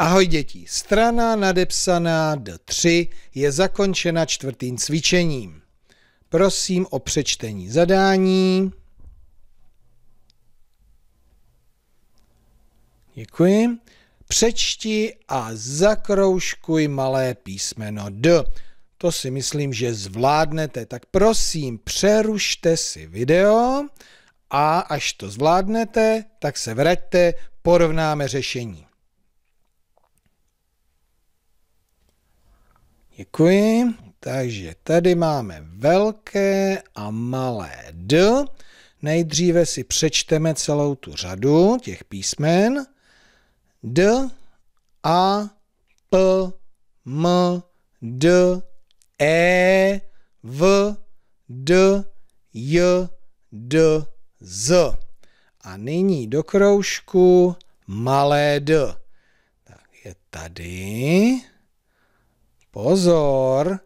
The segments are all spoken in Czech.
Ahoj děti, strana nadepsaná D3 je zakončena čtvrtým cvičením. Prosím o přečtení zadání. Děkuji. Přečti a zakroužkuj malé písmeno D. To si myslím, že zvládnete, tak prosím přerušte si video a až to zvládnete, tak se vraťte, porovnáme řešení. Děkuji. Takže tady máme velké a malé D. Nejdříve si přečteme celou tu řadu těch písmen. D, A, P, M, D, E, V, D, J, D, Z. A nyní do kroužku malé D. Tak je tady. Pozor!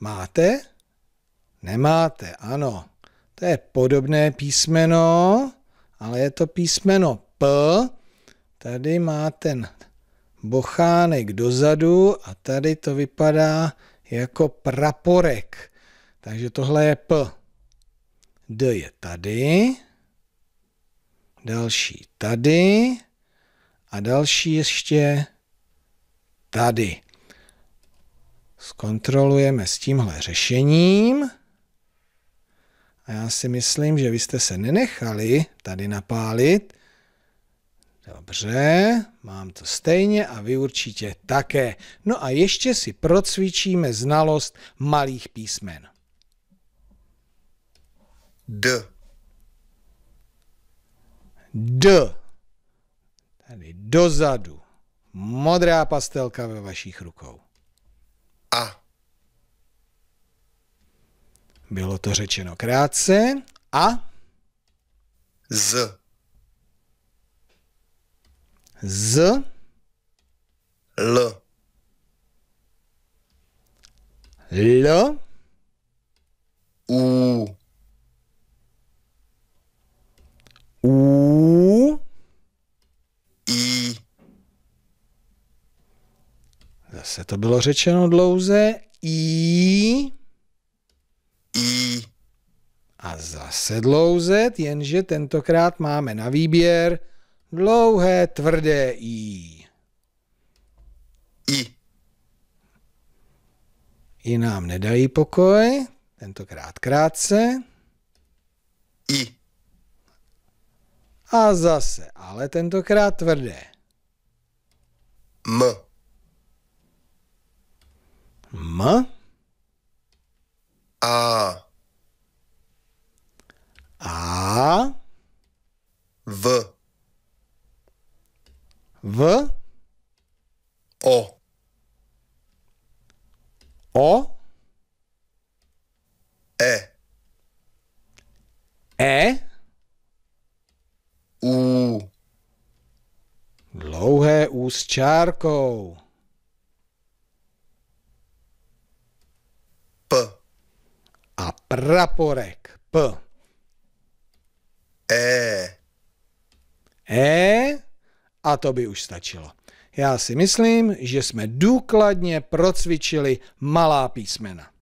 Máte? Nemáte, ano. To je podobné písmeno, ale je to písmeno P. Tady má ten bochánek dozadu a tady to vypadá jako praporek. Takže tohle je P. D je tady. Další tady. A další ještě tady zkontrolujeme s tímhle řešením. A já si myslím, že vy jste se nenechali tady napálit. Dobře, mám to stejně a vy určitě také. No a ještě si procvičíme znalost malých písmen. D. D. Tady dozadu. Modrá pastelka ve vašich rukou. A. Bylo to řečeno krátce. A. Z. Z. L. L. U. U. I. Zase to bylo řečeno dlouze. I. I. A zase dlouze, jenže tentokrát máme na výběr dlouhé tvrdé I. I. I nám nedají pokoj, tentokrát krátce. I. A zase, ale tentokrát tvrdé. M. M. A. A. V. V. O. O. E. E. U. Dlouhé U s čárkou. P. A praporek. P. E. E. A to by už stačilo. Já si myslím, že jsme důkladně procvičili malá písmena.